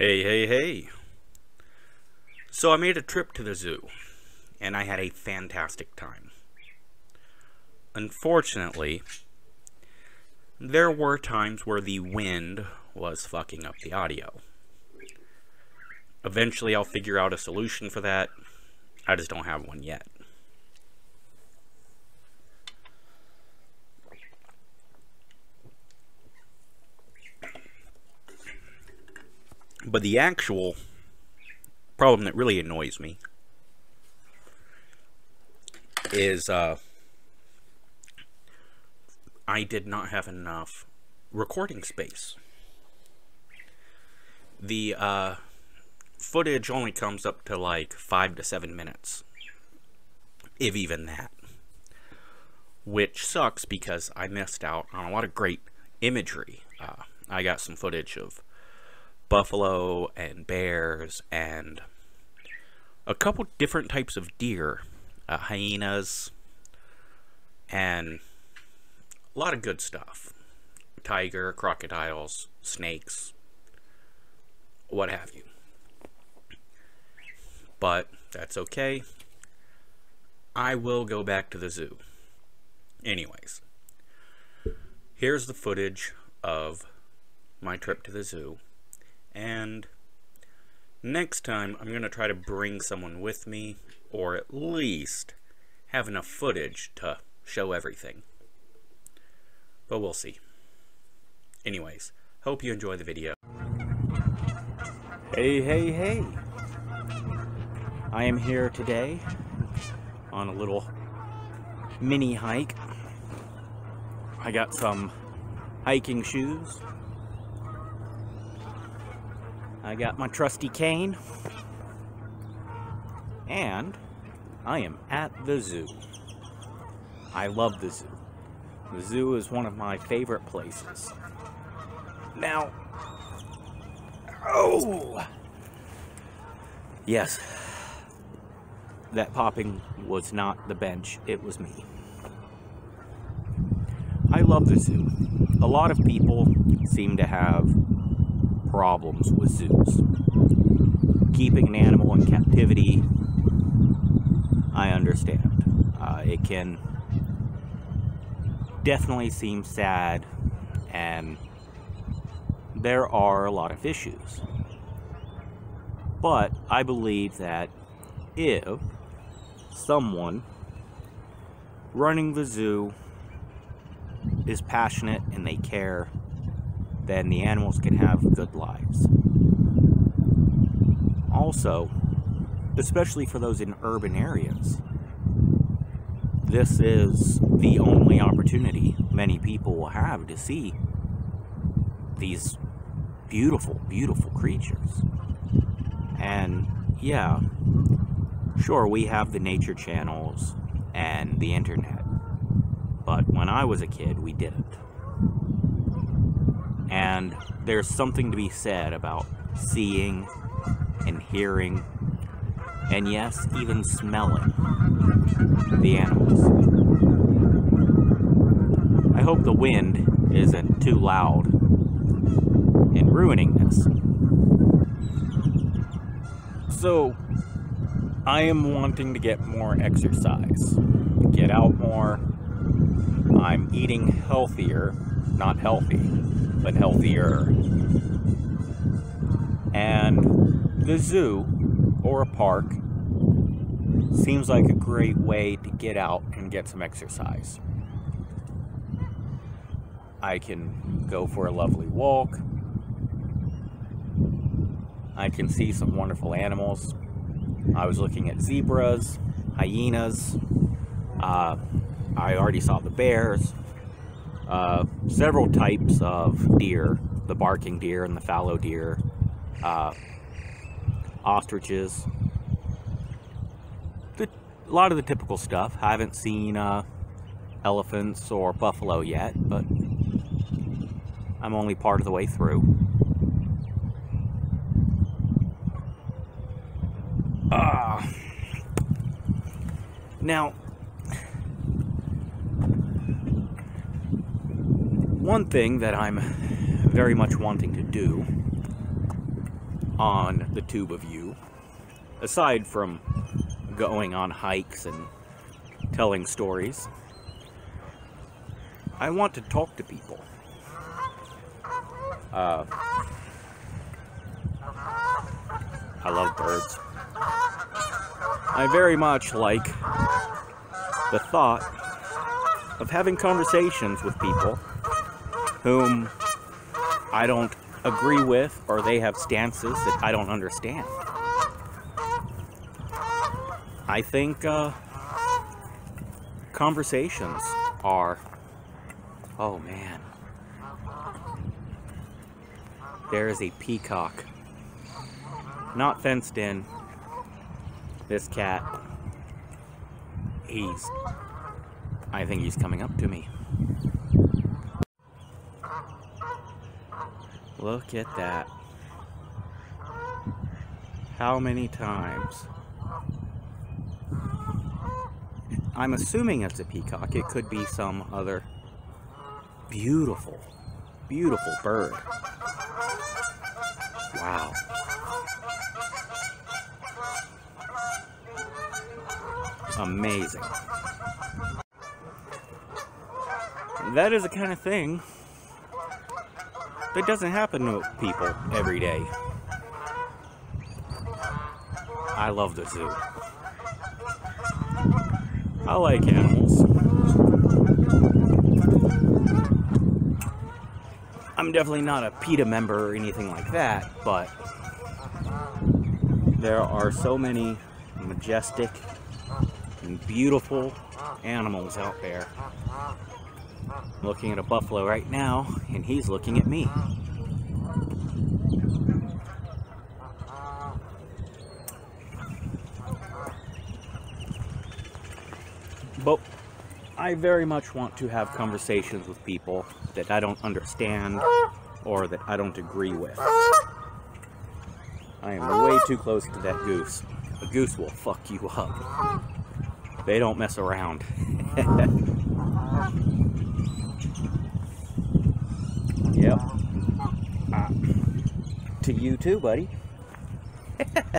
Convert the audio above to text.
Hey, hey, hey. So I made a trip to the zoo, and I had a fantastic time. Unfortunately, there were times where the wind was fucking up the audio. Eventually, I'll figure out a solution for that. I just don't have one yet. But the actual problem that really annoys me is uh, I did not have enough recording space. The uh, footage only comes up to like five to seven minutes, if even that. Which sucks because I missed out on a lot of great imagery. Uh, I got some footage of buffalo and bears and a couple different types of deer, uh, hyenas, and a lot of good stuff. Tiger, crocodiles, snakes, what have you. But that's okay. I will go back to the zoo. Anyways, here's the footage of my trip to the zoo. And next time, I'm going to try to bring someone with me, or at least have enough footage to show everything. But we'll see. Anyways, hope you enjoy the video. Hey, hey, hey. I am here today on a little mini hike. I got some hiking shoes I got my trusty cane. And I am at the zoo. I love the zoo. The zoo is one of my favorite places. Now, oh, yes, that popping was not the bench, it was me. I love the zoo. A lot of people seem to have problems with zoos. Keeping an animal in captivity, I understand. Uh, it can definitely seem sad, and there are a lot of issues. But I believe that if someone running the zoo is passionate and they care then the animals can have good lives. Also, especially for those in urban areas, this is the only opportunity many people will have to see these beautiful, beautiful creatures. And yeah, sure, we have the nature channels and the internet, but when I was a kid, we didn't. And there's something to be said about seeing and hearing, and yes, even smelling the animals. I hope the wind isn't too loud in ruining this. So, I am wanting to get more exercise, get out more. I'm eating healthier, not healthy but healthier. And the zoo or a park seems like a great way to get out and get some exercise. I can go for a lovely walk. I can see some wonderful animals. I was looking at zebras, hyenas. Uh, I already saw the bears uh, several types of deer, the barking deer and the fallow deer, uh, ostriches, the, a lot of the typical stuff. I haven't seen uh, elephants or buffalo yet, but I'm only part of the way through. Uh, now, one thing that I'm very much wanting to do on the tube of you, aside from going on hikes and telling stories. I want to talk to people. Uh, I love birds. I very much like the thought of having conversations with people whom I don't agree with or they have stances that I don't understand. I think uh, conversations are, oh man, there is a peacock, not fenced in. This cat, he's, I think he's coming up to me. Look at that. How many times? I'm assuming it's a peacock. It could be some other beautiful, beautiful bird. Wow. Amazing. That is the kind of thing that doesn't happen to people every day. I love the zoo. I like animals. I'm definitely not a PETA member or anything like that, but there are so many majestic and beautiful animals out there. I'm looking at a buffalo right now, and he's looking at me. But I very much want to have conversations with people that I don't understand or that I don't agree with. I am way too close to that goose. A goose will fuck you up. They don't mess around. yep. Uh, to you too, buddy.